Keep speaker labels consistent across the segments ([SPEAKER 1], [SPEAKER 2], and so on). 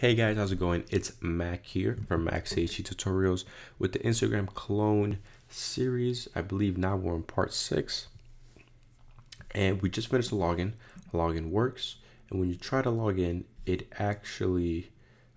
[SPEAKER 1] Hey guys, how's it going? It's Mac here from Mac's HD Tutorials with the Instagram clone series. I believe now we're in part six. And we just finished the login. Login works. And when you try to log in, it actually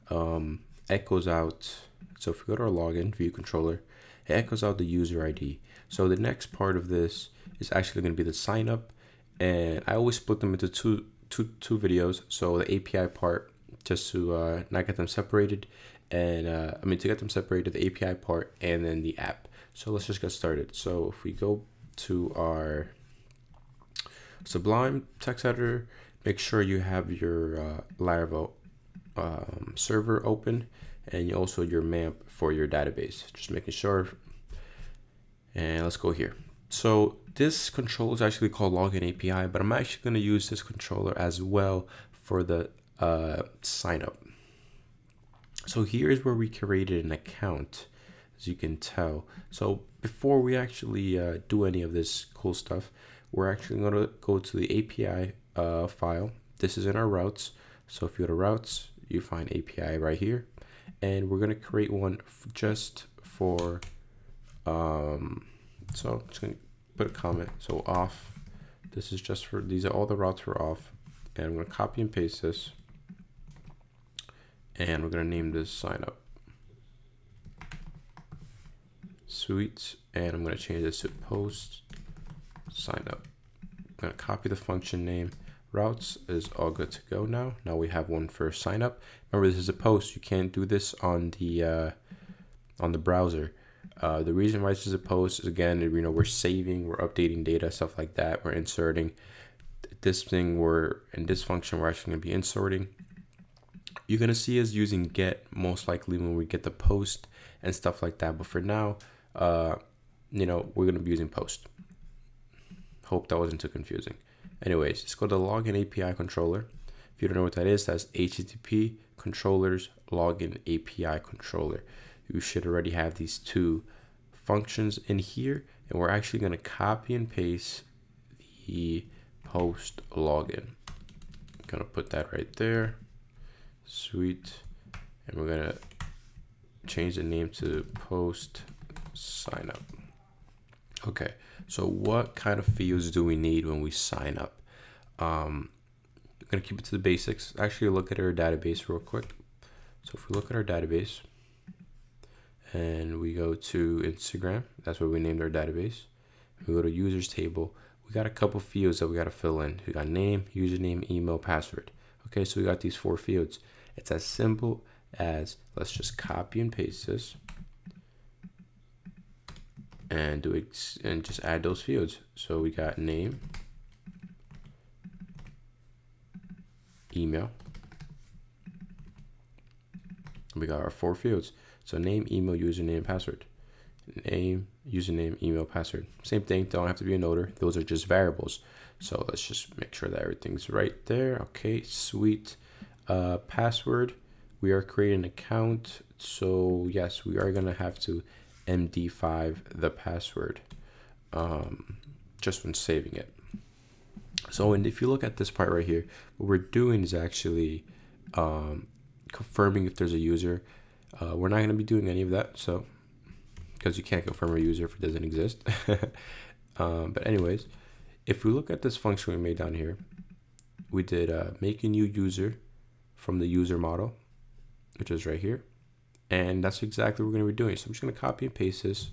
[SPEAKER 1] um, echoes out. So if we go to our login view controller, it echoes out the user ID. So the next part of this is actually going to be the sign up. And I always split them into two, two, two videos. So the API part just to uh, not get them separated and uh, I mean to get them separated the API part and then the app. So let's just get started. So if we go to our Sublime text editor make sure you have your uh, Laravel um, server open and also your MAMP for your database. Just making sure. And let's go here. So this controller is actually called login API but I'm actually going to use this controller as well for the uh, sign up. So here is where we created an account, as you can tell. So before we actually uh, do any of this cool stuff, we're actually going to go to the API uh, file. This is in our routes. So if you go to routes, you find API right here. And we're going to create one just for, um, so I'm just going to put a comment. So auth, this is just for, these are all the routes for auth. And I'm going to copy and paste this and we're going to name this sign up. Sweet and I'm going to change this to post sign up. I'm going to copy the function name. Routes is all good to go now. Now we have one for sign up. Remember this is a post. You can't do this on the uh, on the browser. Uh, the reason why this is a post is again you know we're saving we're updating data stuff like that. We're inserting. This thing we're in this function we're actually going to be inserting you're going to see us using get most likely when we get the post and stuff like that. But for now, uh, you know, we're going to be using post. Hope that wasn't too confusing. Anyways, let's go to login API controller. If you don't know what that is, that's HTTP controllers login API controller. You should already have these two functions in here. And we're actually going to copy and paste the post login. I'm going to put that right there sweet. And we're gonna change the name to post sign up. Okay so what kind of fields do we need when we sign up? Um I'm gonna keep it to the basics. Actually look at our database real quick. So if we look at our database and we go to Instagram that's where we named our database. We go to users table we got a couple fields that we got to fill in. We got name username email password okay so we got these four fields it's as simple as let's just copy and paste this and do it and just add those fields. So we got name, email. We got our four fields. So name, email, username, password. Name, username, email, password. Same thing, don't have to be an order. Those are just variables. So let's just make sure that everything's right there. Okay, sweet. Uh, password. We are creating an account. So yes we are gonna have to md5 the password. Um, just when saving it. So and if you look at this part right here what we're doing is actually um, confirming if there's a user. Uh, we're not to be doing any of that so because you can't confirm a user if it doesn't exist. Um, but anyways if we look at this function we made down here we did uh, make a new user from the user model, which is right here. And that's exactly what we're going to be doing. So I'm just going to copy and paste this,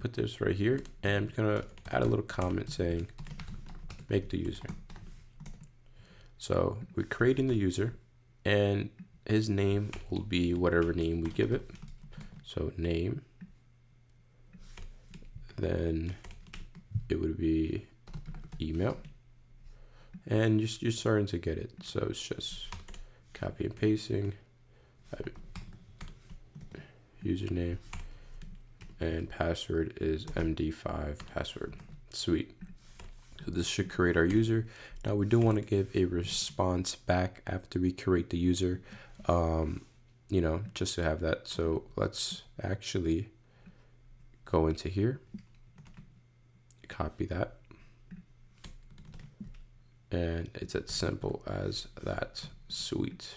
[SPEAKER 1] put this right here, and I'm going to add a little comment saying, make the user. So we're creating the user and his name will be whatever name we give it. So name, then it would be email and you're, you're starting to get it. So it's just copy and pasting, username, and password is MD5 password. Sweet. So this should create our user. Now we do want to give a response back after we create the user, um, you know, just to have that. So let's actually go into here, copy that and it's as simple as that Sweet.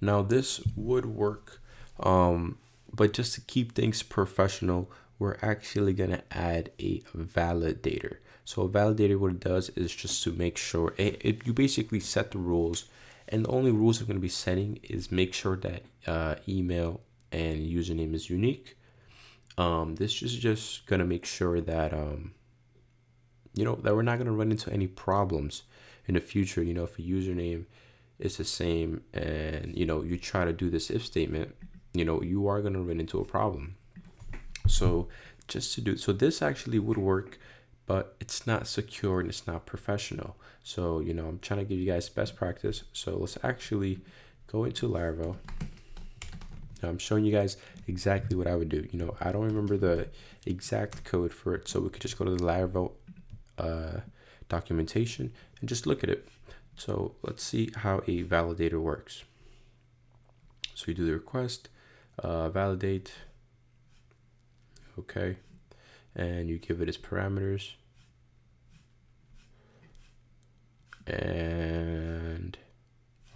[SPEAKER 1] Now this would work, um, but just to keep things professional, we're actually gonna add a validator. So a validator, what it does is just to make sure it, it, you basically set the rules and the only rules I'm going to be setting is make sure that uh, email and username is unique. Um, this is just to make sure that, um, you know, that we're not to run into any problems in the future. You know, if a username is the same and, you know, you try to do this if statement, you know, you are to run into a problem. So just to do, so this actually would work but it's not secure and it's not professional. So, you know, I'm trying to give you guys best practice. So let's actually go into Laravel. Now I'm showing you guys exactly what I would do. You know, I don't remember the exact code for it. So we could just go to the Laravel uh, documentation and just look at it. So let's see how a validator works. So you do the request, uh, validate, okay and you give it its parameters and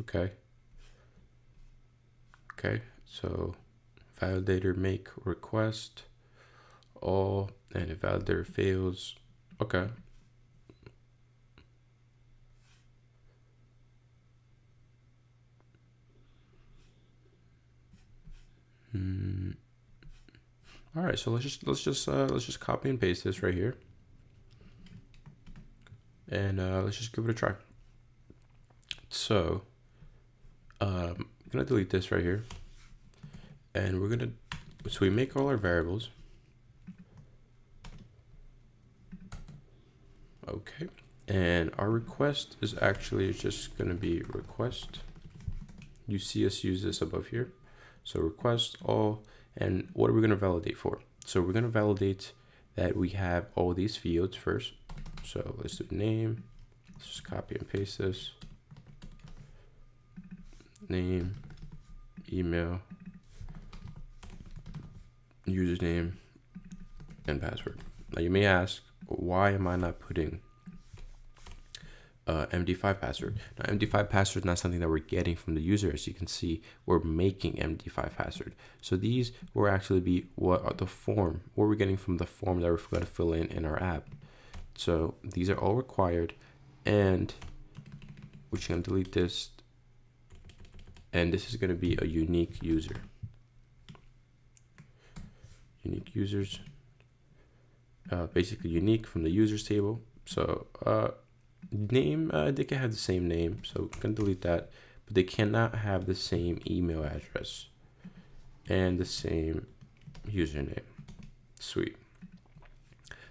[SPEAKER 1] okay okay so validator make request all and if validator fails okay. Hmm. All right, so let's just let's just uh, let's just copy and paste this right here, and uh, let's just give it a try. So um, I'm gonna delete this right here, and we're gonna so we make all our variables. Okay, and our request is actually just gonna be request. You see us use this above here. So request all and what are we to validate for? So we're to validate that we have all these fields first. So let's do name. Let's just copy and paste this. Name, email, username, and password. Now you may ask, why am I not putting uh, MD5 password. Now, MD5 password is not something that we're getting from the user. As you can see, we're making MD5 password. So these will actually be what the form, what we're getting from the form that we're going to fill in in our app. So these are all required and we're going to delete this. And this is going to be a unique user. Unique users, uh, basically unique from the users table. So uh, name uh, they can have the same name so we can delete that but they cannot have the same email address and the same username. Sweet.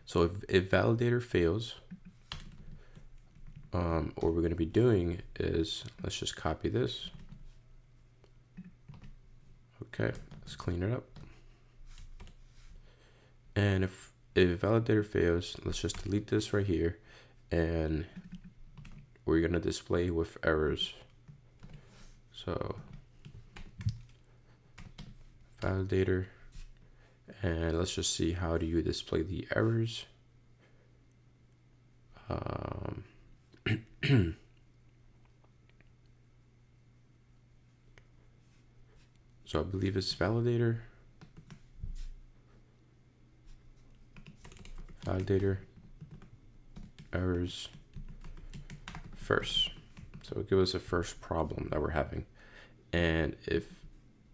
[SPEAKER 1] So if, if validator fails um, what we're going to be doing is let's just copy this. Okay let's clean it up and if if validator fails let's just delete this right here and we're going to display with errors. So validator and let's just see how do you display the errors. Um, so I believe it's validator. Validator errors first. So give us a first problem that we're having. And if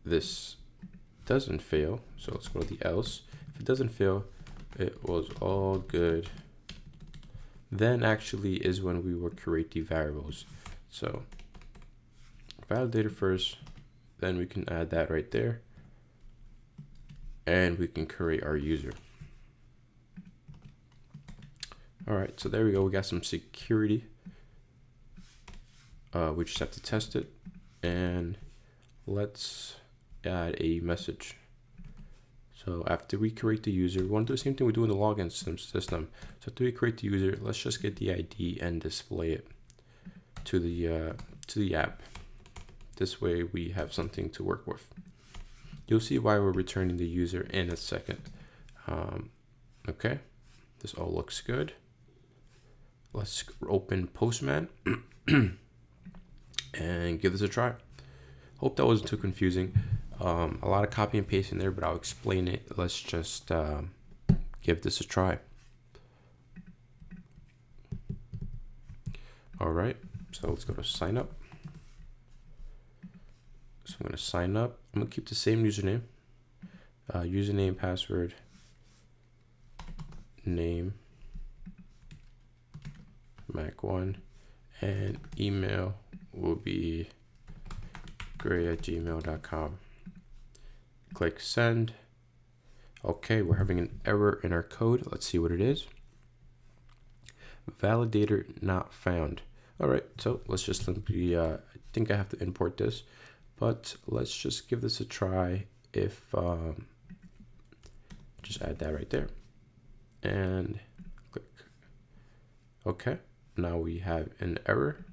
[SPEAKER 1] this doesn't fail, so let's go to the else. If it doesn't fail, it was all good. Then actually is when we will create the variables. So validator first, then we can add that right there. And we can create our user. All right, so there we go. We got some security. Uh, we just have to test it. And let's add a message. So after we create the user, we want to do the same thing we do in the login system. So after we create the user, let's just get the ID and display it to the uh, to the app. This way we have something to work with. You'll see why we're returning the user in a second. Um, okay, this all looks good. Let's open Postman. and give this a try. Hope that wasn't too confusing. Um, a lot of copy and pasting there, but I'll explain it. Let's just um, give this a try. All right, so let's go to sign up. So I'm gonna sign up. I'm gonna keep the same username, uh, username, password, name, Mac1, and email will be gray at gmail.com. Click send. Okay, we're having an error in our code. Let's see what it is. Validator not found. All right, so let's just simply, uh, I think I have to import this, but let's just give this a try if, um, just add that right there and click. Okay, now we have an error.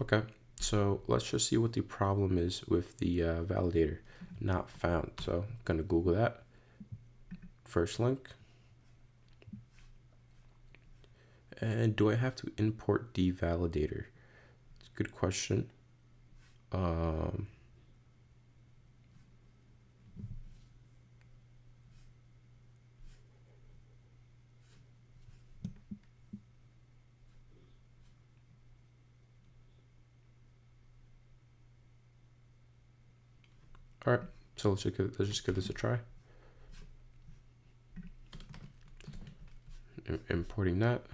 [SPEAKER 1] Okay, so let's just see what the problem is with the uh, validator not found. So I'm gonna Google that. First link. And do I have to import the validator? It's a good question. Um, All right, so let's just give, let's just give this a try. Importing that.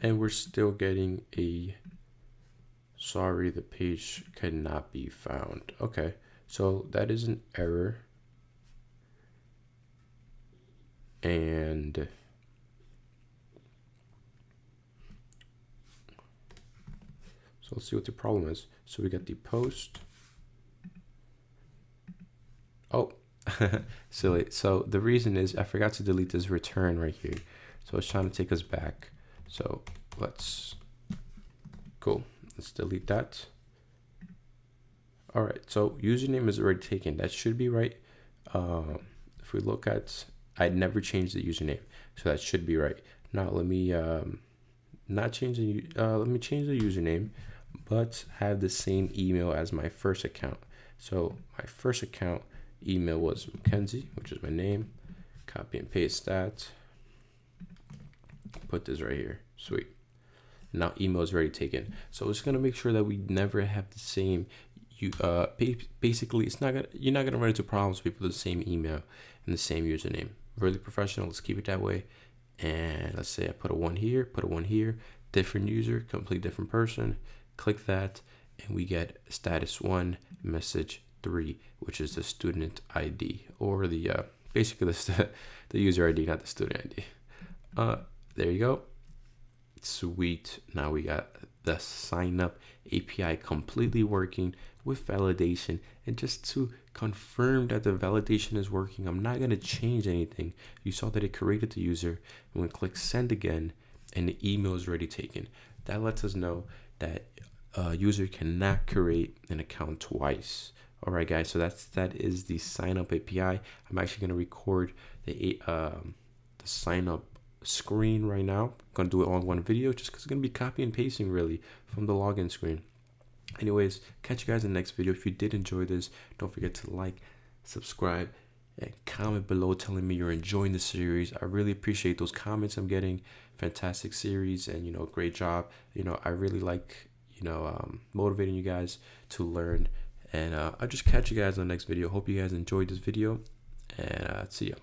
[SPEAKER 1] And we're still getting a, sorry, the page cannot be found. Okay, so that is an error. And Let's see what the problem is. So we got the post. Oh, silly. So the reason is I forgot to delete this return right here. So it's trying to take us back. So let's, cool. Let's delete that. All right, so username is already taken. That should be right. Um, if we look at, I'd never changed the username. So that should be right. Now let me um, not change the, uh, let me change the username but have the same email as my first account. So my first account email was Mackenzie, which is my name. Copy and paste that. Put this right here. Sweet. Now email is already taken. So it's gonna make sure that we never have the same. You uh basically it's not gonna you're not gonna run into problems with people with the same email and the same username. Really professional. Let's keep it that way. And let's say I put a one here, put a one here, different user, complete different person Click that and we get status one, message three, which is the student ID or the uh, basically the, the user ID, not the student ID. Uh, there you go. Sweet. Now we got the sign up API completely working with validation. And just to confirm that the validation is working, I'm not going to change anything. You saw that it created the user. And we click send again and the email is already taken. That lets us know that a user cannot create an account twice. All right, guys. So that's that is the sign up API. I'm actually gonna record the um, the sign up screen right now. I'm gonna do it all in one video just because it's gonna be copy and pasting really from the login screen. Anyways, catch you guys in the next video. If you did enjoy this, don't forget to like, subscribe, and comment below telling me you're enjoying the series. I really appreciate those comments I'm getting. Fantastic series and you know, great job. You know, I really like you know, um, motivating you guys to learn. And uh, I'll just catch you guys on the next video. Hope you guys enjoyed this video and uh, see ya.